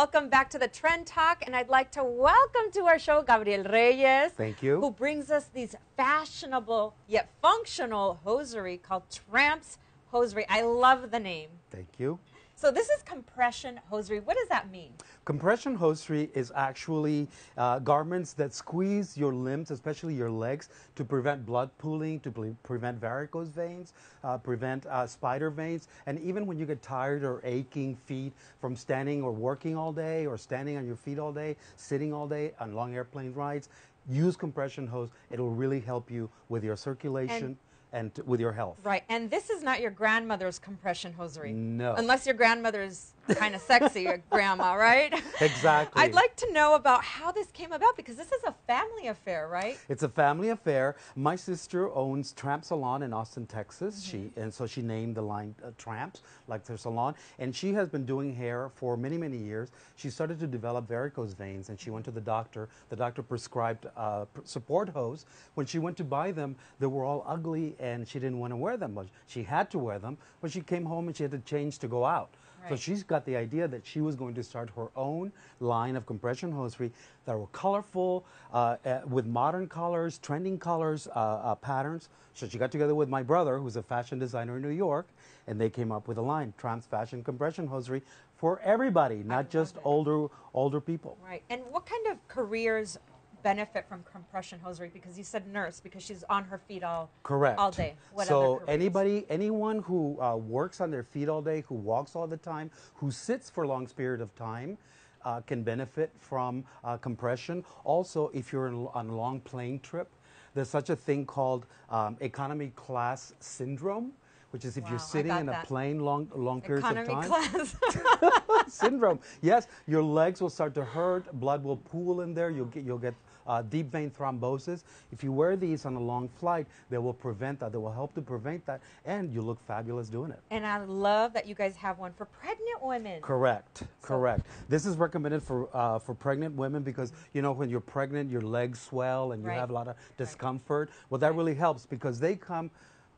welcome back to the Trend Talk. And I'd like to welcome to our show Gabriel Reyes. Thank you. Who brings us these fashionable yet functional hosiery called Tramps Hosiery. I love the name. Thank you. So this is compression hosiery. What does that mean? Compression hosiery is actually uh, garments that squeeze your limbs, especially your legs, to prevent blood pooling, to pre prevent varicose veins, uh, prevent uh, spider veins, and even when you get tired or aching feet from standing or working all day, or standing on your feet all day, sitting all day on long airplane rides, use compression hose. It'll really help you with your circulation. And and with your health. Right. And this is not your grandmother's compression hosiery. No. Unless your grandmother's kind of sexy, grandma, right? Exactly. I'd like to know about how this came about because this is a family affair, right? It's a family affair. My sister owns Tramp Salon in Austin, Texas. Mm -hmm. She and so she named the line uh, Tramps, like their salon. And she has been doing hair for many, many years. She started to develop varicose veins, and she went to the doctor. The doctor prescribed uh, support hose. When she went to buy them, they were all ugly and she didn't want to wear them. But she had to wear them, but she came home and she had to change to go out. Right. So she's got the idea that she was going to start her own line of compression hosiery that were colorful, uh, uh, with modern colors, trending colors, uh, uh, patterns. So she got together with my brother, who's a fashion designer in New York, and they came up with a line, Tramps Fashion Compression Hosiery, for everybody, not just older older people. Right. And what kind of careers benefit from compression hosiery because you said nurse because she's on her feet all correct all day. What so anybody, anyone who uh, works on their feet all day, who walks all the time, who sits for a long period of time. Uh, can benefit from uh, compression. Also, if you're on a long plane trip, there's such a thing called um, economy class syndrome, which is if wow, you're sitting in a plane long long periods of time. class. syndrome. Yes, your legs will start to hurt. Blood will pool in there. You'll get you'll get uh, deep vein thrombosis. If you wear these on a long flight, they will prevent that. They will help to prevent that, and you look fabulous doing it. And I love that you guys have one for pregnant women. Correct, so. correct. This is recommended for uh, for pregnant women because you know when you're pregnant, your legs swell and you right. have a lot of discomfort. Right. Well, that really helps because they come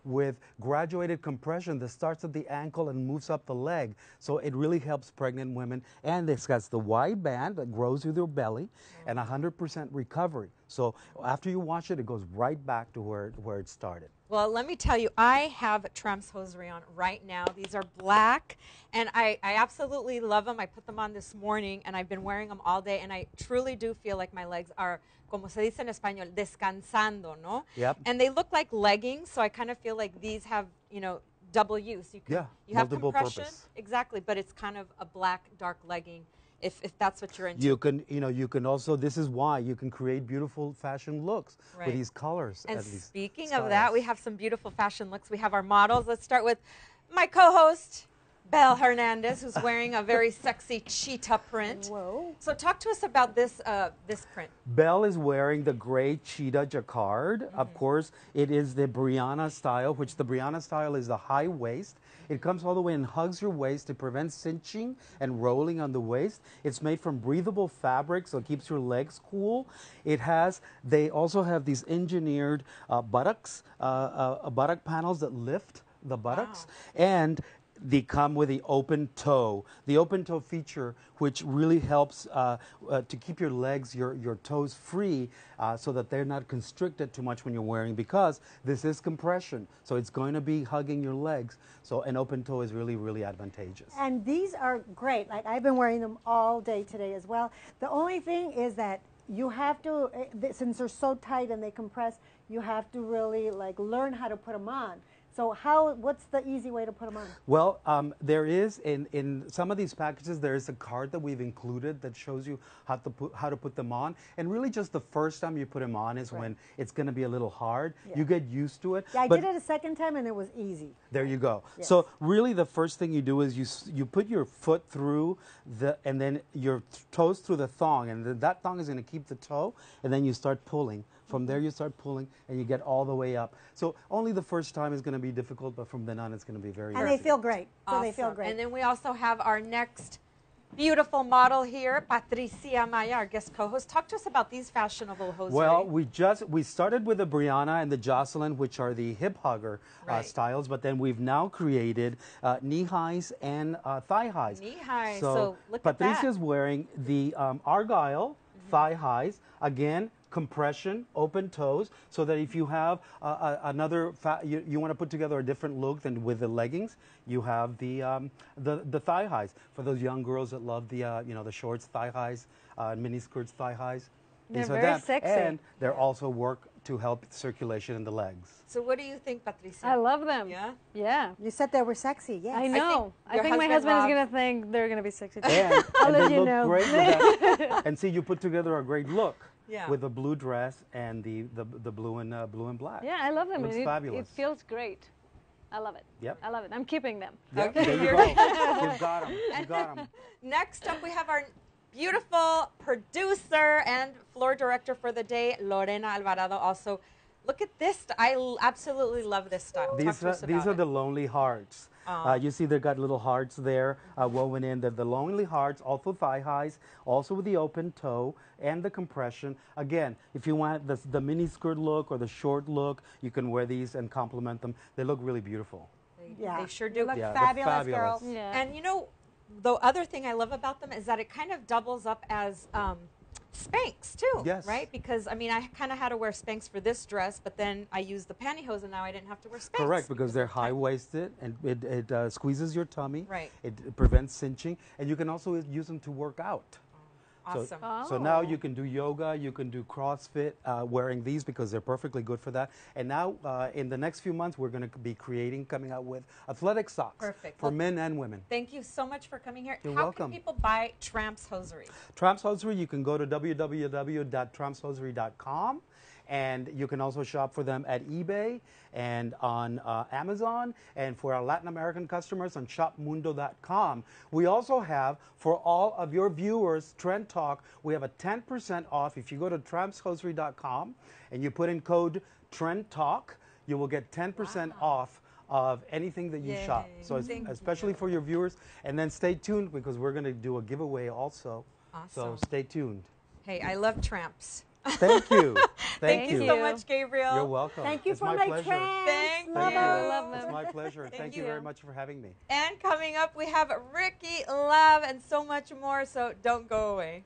with graduated compression that starts at the ankle and moves up the leg. So it really helps pregnant women. And it's got the wide band that grows with your belly and 100% recovery. So after you wash it, it goes right back to where, where it started. Well, let me tell you, I have Tramps hosiery on right now. These are black, and I, I absolutely love them. I put them on this morning, and I've been wearing them all day, and I truly do feel like my legs are, como se dice en español, descansando, ¿no? Yep. And they look like leggings, so I kind of feel like these have, you know, double use. You can, yeah, you have compression, purpose. exactly, but it's kind of a black, dark legging if, if that's what you're into. You can, you know, you can also, this is why you can create beautiful fashion looks right. with these colors. And speaking of that, we have some beautiful fashion looks. We have our models. Let's start with my co-host, Belle Hernandez, who's wearing a very sexy cheetah print. Whoa. So talk to us about this uh, this print. Belle is wearing the gray cheetah jacquard. Mm -hmm. Of course, it is the Brianna style, which the Brianna style is the high waist. It comes all the way and hugs your waist to prevent cinching and rolling on the waist. It's made from breathable fabric, so it keeps your legs cool. It has, they also have these engineered uh, buttocks, uh, uh, buttock panels that lift the buttocks. Wow. And they come with the open toe. The open toe feature, which really helps uh, uh, to keep your legs, your, your toes free uh, so that they're not constricted too much when you're wearing because this is compression. So it's going to be hugging your legs. So an open toe is really, really advantageous. And these are great. Like I've been wearing them all day today as well. The only thing is that you have to, eh, since they're so tight and they compress, you have to really like learn how to put them on. So how, what's the easy way to put them on? Well, um, there is, in, in some of these packages, there is a card that we've included that shows you how to put, how to put them on. And really just the first time you put them on is right. when it's going to be a little hard. Yeah. You get used to it. Yeah, I did it a second time and it was easy. There you go. Yes. So really the first thing you do is you, you put your foot through the, and then your toes through the thong. And that thong is going to keep the toe. And then you start pulling. From there, you start pulling and you get all the way up. So only the first time is going to be difficult, but from then on, it's going to be very And easy. they feel great. Awesome. So they feel great. And then we also have our next beautiful model here, Patricia Maya, our guest co-host. Talk to us about these fashionable hosiery. Well, we just we started with the Brianna and the Jocelyn, which are the hip hugger uh, Right. styles, but then we've now created uh, knee highs and uh, thigh highs. Knee highs, so look at that. Patricia's wearing the um, argyle thigh highs again. Compression, open toes, so that if you have uh, uh, another, fa- you, you want to put together a different look than with the leggings, you have the um, the, the thigh highs for those young girls that love the uh, you know the shorts thigh highs, uh, mini skirts thigh highs. They're things very that. sexy. And they also work to help circulation in the legs. so what do you think, Patricia? I love them. Yeah? Yeah. You said they were sexy. Yes. I know. I your think, my husband husband Rob- is gonna think they're gonna be sexy. too. And, I'll and let they you look know. great with that. and see, you put together a great look Yeah. with the blue dress and the, the, the blue and uh, blue and black. Yeah, I love them. Looks it, fabulous. It feels great. I love it. Yep. I love it. I'm keeping them. Yep, Okay, there you go. You've got them. You got them. Next up, we have our beautiful producer and floor director for the day, Lorena Alvarado. Also, look at this. I absolutely love this style. These are, these are it. the lonely hearts. Aw. Uh, you see they've got little hearts there uh, woven in. They're the lonely hearts, also thigh highs, also with the open toe and the compression. Again, if you want the, the mini skirt look or the short look, you can wear these and complement them. They look really beautiful. They, Yeah. they sure You do. look Yeah, they're fabulous, fabulous. girls. Yeah. And you know, the other thing I love about them is that it kind of doubles up as um, Spanx too, Yes. right? Because I mean, I kind of had to wear Spanx for this dress, but then I used the pantyhose, and now I didn't have to wear Spanx. Correct, because they're high waisted and it, it uh, squeezes your tummy. Right. It prevents cinching, and you can also use them to work out. Awesome. So, so now Oh. you can do yoga, you can do CrossFit uh, wearing these because they're perfectly good for that. And now, uh, in the next few months, we're going to be creating, coming out with athletic socks Perfect. for Well, men and women. Thank you so much for coming here. You're How welcome. can people buy Tramps hosiery? Tramps Hosiery, you can go to www.trampshosiery.com. And you can also shop for them at eBay and on uh, Amazon. And for our Latin American customers on shopmundo.com. We also have, for all of your viewers, Trend Talk, we have a 10% off. If you go to trampshosiery.com and you put in code Trend Talk, you will get 10% off of anything that you shop. So Thank especially for your viewers. And then stay tuned because we're going to do a giveaway also. Awesome. So stay tuned. Hey, I love Tramps. Thank you. Thank, Thank you you. so much, Gabriel. You're welcome. Thank you it's for my my pleasure. trans. Thank Love you. I love It's my pleasure. Thank, you. you. very much for having me. And coming up, we have Ricky Love and so much more. So don't go away.